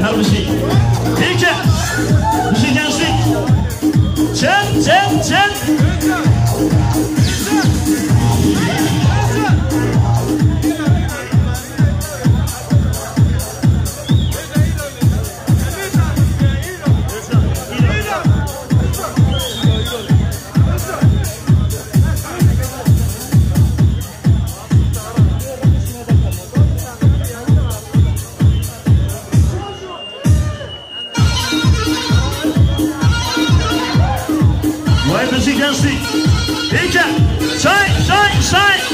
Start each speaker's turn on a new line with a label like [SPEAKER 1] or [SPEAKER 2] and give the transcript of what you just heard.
[SPEAKER 1] Harus 不是僵尸前前前。Justin. Pick up. Side, side, side.